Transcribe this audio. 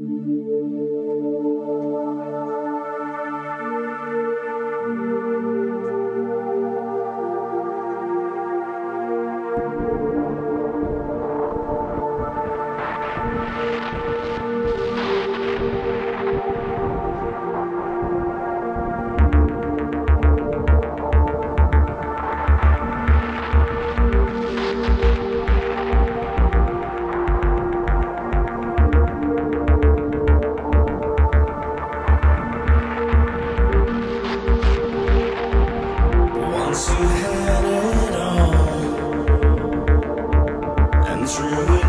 Once Montreal.